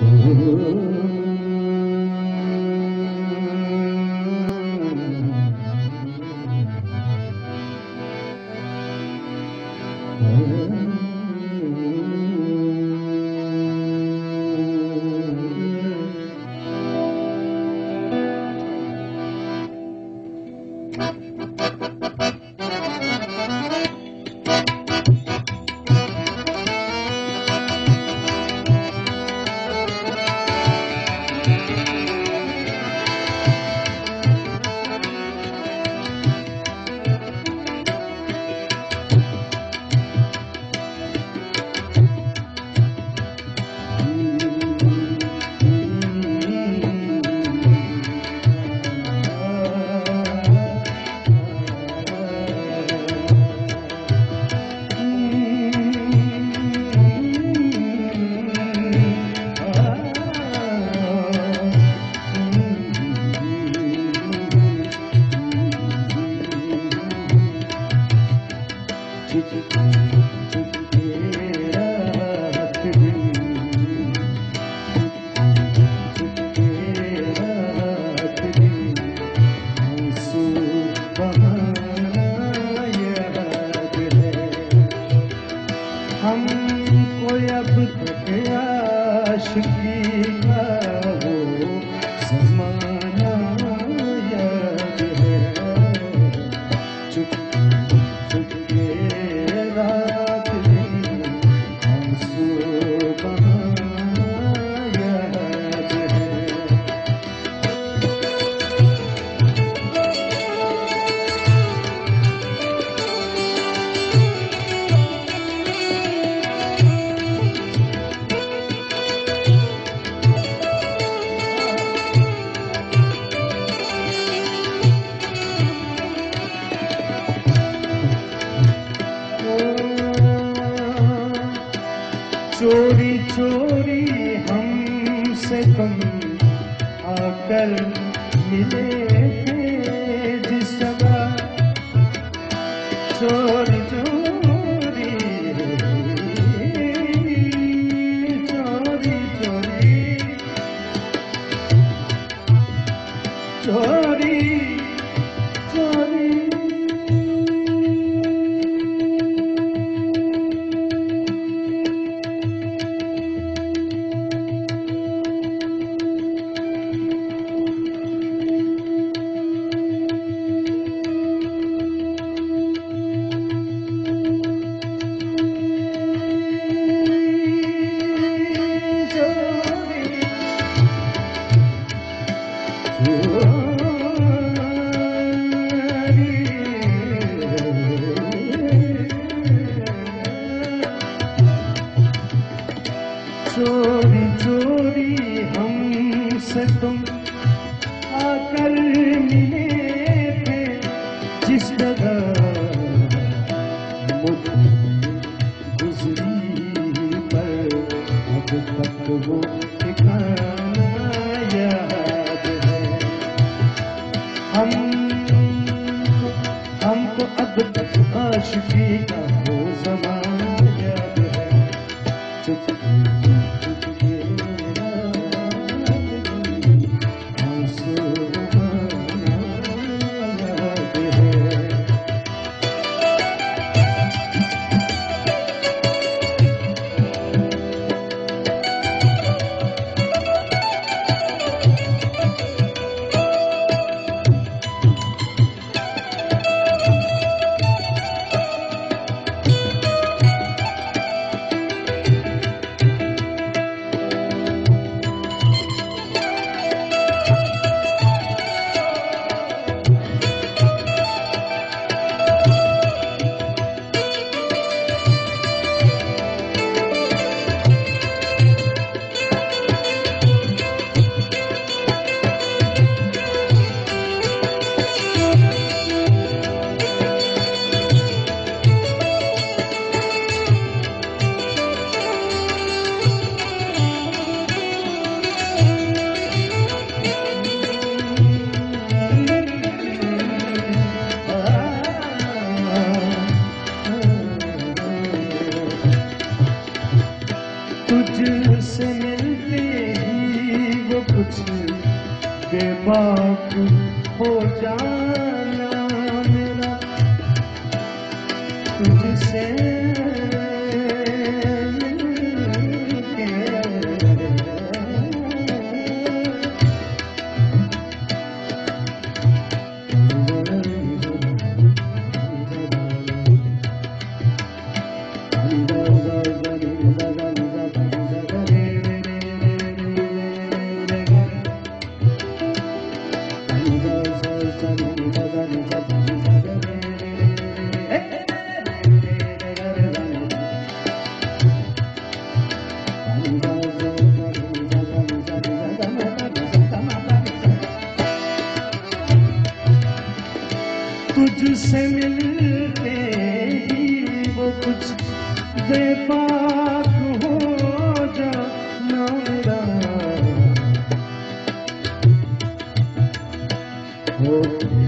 Mm-hmm. छोरी हमसे तुम आकर मिले थे जिस जगह aşık o zaman तुझसे मिलते ही वो कुछ बेबाक हो जाना मेरा। तुझसे तुझसे मिलते ही वो कुछ बेपाक हो जाना मेरा हो